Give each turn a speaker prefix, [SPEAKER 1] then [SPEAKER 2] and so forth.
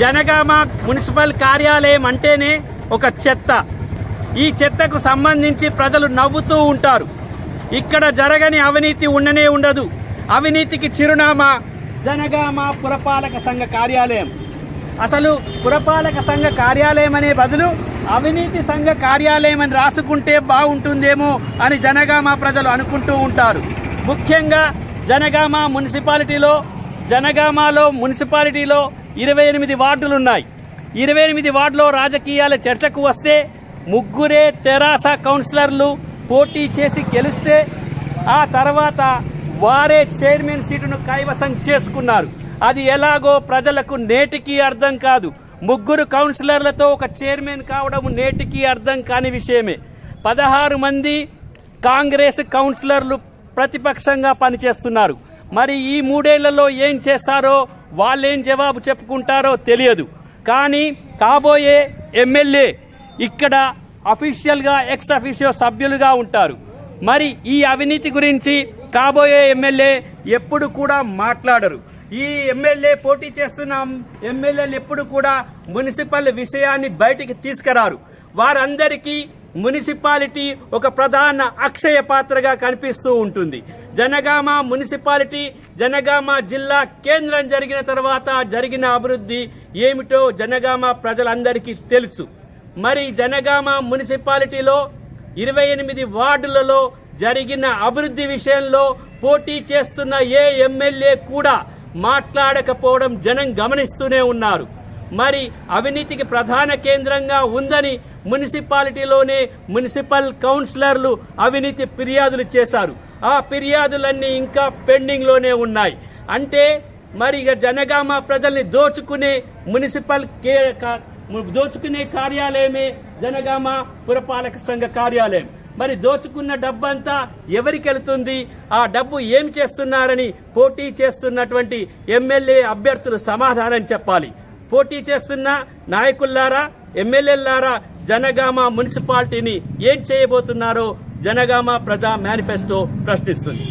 [SPEAKER 1] Janagama municipal కార్యాలయం అంటేనే ఒక చెత్త. ఈ చెత్తకు సంబంధించి ప్రజలు నవ్వుతూ ఉంటారు. ఇక్కడ జరగని అవినీతి ఉండనే ఉండదు. అవినీతికి చిరునామా జనగామ పురపాలక సంఘ కార్యాలయం. అసలు పురపాలక సంఘ కార్యాలయం అనే బదులు అవినీతి సంఘ కార్యాలయం అని రాసుకుంటే బాగుంటుందేమో అని జనగామ ప్రజలు అనుకుంటూ ఉంటారు. ముఖ్యంగా జనగామ మున్సిపాలిటీలో జనగామలో మున్సిపాలిటీలో ఇరవై ఎనిమిది వార్డులు ఉన్నాయి ఇరవై ఎనిమిది వార్డులో రాజకీయాల చర్చకు వస్తే ముగ్గురే తెరాస కౌన్సిలర్లు పోటీ చేసి గెలిస్తే ఆ తర్వాత వారే చైర్మన్ సీటును కైవసం చేసుకున్నారు. అది ఎలాగో ప్రజలకు నేటికి అర్థం కాదు. ముగ్గురు కౌన్సిలర్లతో ఒక చైర్మన్ కావడం నేటికి అర్థం కాని విషయమే. పదహారు మంది కాంగ్రెస్ కౌన్సిలర్లు ప్రతిపక్షంగా పనిచేస్తున్నారు. మరి ఈ మూడేళ్ళలో ఏం చేస్తారో వాళ్ళేం జవాబు చెప్పుకుంటారో తెలియదు. కానీ కాబోయే ఎమ్మెల్యే ఇక్కడ అఫీషియల్గా ఎక్స్ అఫీషియో సభ్యులుగా ఉంటారు. మరి ఈ అవినీతి గురించి కాబోయే ఎమ్మెల్యే ఎప్పుడు కూడా మాట్లాడరు. ఈ ఎమ్మెల్యే పోటీ చేస్తున్న ఎమ్మెల్యేలు ఎప్పుడు కూడా మున్సిపల్ విషయాన్ని బయటికి తీసుకురారు. వారందరికీ మున్సిపాలిటీ ఒక ప్రధాన అక్షయ పాత్రగా కనిపిస్తూ ఉంటుంది. జనగామ మున్సిపాలిటీ జనగామ జిల్లా కేంద్రం జరిగిన తర్వాత జరిగిన అభివృద్ధి ఏమిటో జనగామ ప్రజలందరికీ తెలుసు. మరి జనగామ మున్సిపాలిటీలో ఇరవై ఎనిమిది వార్డులలో జరిగిన అభివృద్ధి విషయంలో పోటీ చేస్తున్న ఏ ఎమ్మెల్యే కూడా మాట్లాడకపోవడం జనం గమనిస్తూనే ఉన్నారు. మరి అవినీతికి ప్రధాన కేంద్రంగా ఉందని మున్సిపాలిటీలోనే మున్సిపల్ కౌన్సిలర్లు అవినీతి ఫిర్యాదులు చేశారు. ఆ ఫిర్యాదులన్నీ ఇంకా పెండింగ్లోనే ఉన్నాయి. అంటే మరి ఇక జనగామ ప్రజల్ని దోచుకునే మున్సిపల్ కే దోచుకునే కార్యాలయమే జనగామ పురపాలక సంఘ కార్యాలయం. మరి దోచుకున్న డబ్బంతా ఎవరికి వెళుతుంది? ఆ డబ్బు ఏం చేస్తున్నారని పోటీ చేస్తున్నటువంటి ఎమ్మెల్యే అభ్యర్థులు సమాధానం చెప్పాలి. పోటీ చేస్తున్న నాయకుల్లారా ఎమ్మెల్యేలారా జనగామ మున్సిపాలిటీని ఏం చేయబోతున్నారో జనగామ ప్రజా మేనిఫెస్టో ప్రశ్నిస్తుంది.